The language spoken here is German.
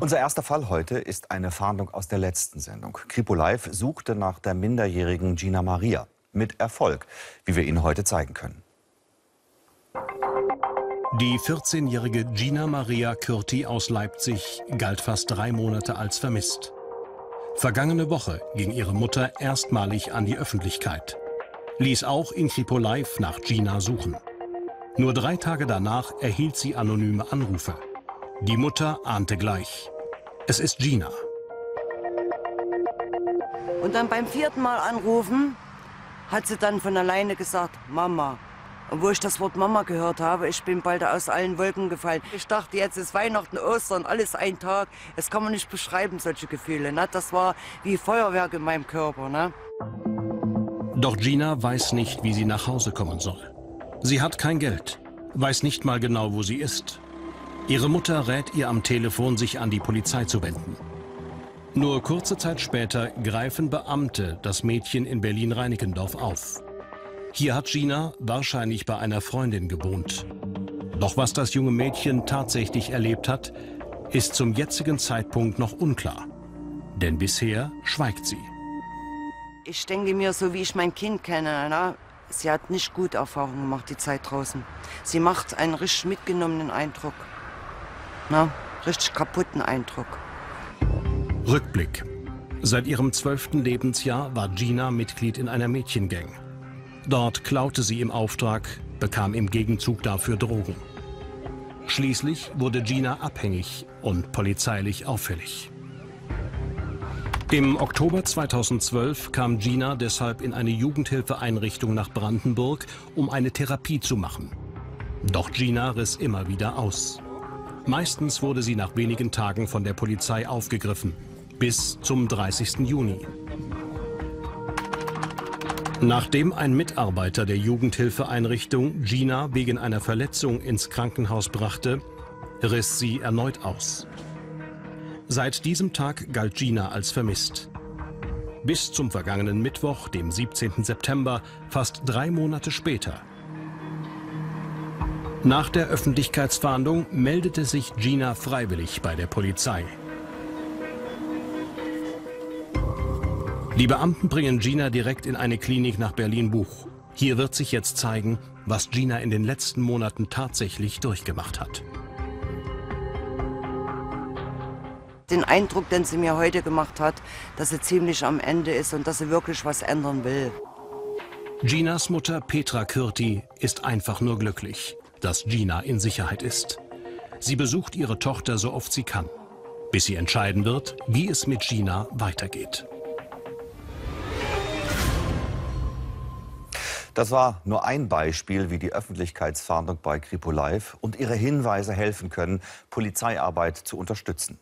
Unser erster Fall heute ist eine Fahndung aus der letzten Sendung. Kripo Live suchte nach der minderjährigen Gina Maria. Mit Erfolg, wie wir Ihnen heute zeigen können. Die 14-jährige Gina Maria Kürti aus Leipzig galt fast drei Monate als vermisst. Vergangene Woche ging ihre Mutter erstmalig an die Öffentlichkeit, ließ auch in Kripo Live nach Gina suchen. Nur drei Tage danach erhielt sie anonyme Anrufe. Die Mutter ahnte gleich. Es ist Gina. Und dann beim vierten Mal anrufen, hat sie dann von alleine gesagt, Mama. Und wo ich das Wort Mama gehört habe, ich bin bald aus allen Wolken gefallen. Ich dachte, jetzt ist Weihnachten, Ostern, alles ein Tag. Das kann man nicht beschreiben, solche Gefühle. Ne? Das war wie Feuerwerk in meinem Körper. Ne? Doch Gina weiß nicht, wie sie nach Hause kommen soll. Sie hat kein Geld, weiß nicht mal genau, wo sie ist. Ihre Mutter rät ihr am Telefon, sich an die Polizei zu wenden. Nur kurze Zeit später greifen Beamte das Mädchen in Berlin-Reinickendorf auf. Hier hat Gina wahrscheinlich bei einer Freundin gewohnt. Doch was das junge Mädchen tatsächlich erlebt hat, ist zum jetzigen Zeitpunkt noch unklar. Denn bisher schweigt sie. Ich denke mir, so wie ich mein Kind kenne, na, sie hat nicht gut Erfahrungen gemacht, die Zeit draußen. Sie macht einen richtig mitgenommenen Eindruck. Na, richtig kaputten Eindruck. Rückblick. Seit ihrem zwölften Lebensjahr war Gina Mitglied in einer Mädchengang. Dort klaute sie im Auftrag, bekam im Gegenzug dafür Drogen. Schließlich wurde Gina abhängig und polizeilich auffällig. Im Oktober 2012 kam Gina deshalb in eine Jugendhilfeeinrichtung nach Brandenburg, um eine Therapie zu machen. Doch Gina riss immer wieder aus. Meistens wurde sie nach wenigen Tagen von der Polizei aufgegriffen, bis zum 30. Juni. Nachdem ein Mitarbeiter der Jugendhilfeeinrichtung Gina wegen einer Verletzung ins Krankenhaus brachte, riss sie erneut aus. Seit diesem Tag galt Gina als vermisst. Bis zum vergangenen Mittwoch, dem 17. September, fast drei Monate später, nach der Öffentlichkeitsfahndung meldete sich Gina freiwillig bei der Polizei. Die Beamten bringen Gina direkt in eine Klinik nach Berlin-Buch. Hier wird sich jetzt zeigen, was Gina in den letzten Monaten tatsächlich durchgemacht hat. Den Eindruck, den sie mir heute gemacht hat, dass sie ziemlich am Ende ist und dass sie wirklich was ändern will. Ginas Mutter Petra Kürti ist einfach nur glücklich dass Gina in Sicherheit ist. Sie besucht ihre Tochter so oft sie kann, bis sie entscheiden wird, wie es mit Gina weitergeht. Das war nur ein Beispiel, wie die Öffentlichkeitsfahndung bei Kripo Live und ihre Hinweise helfen können, Polizeiarbeit zu unterstützen.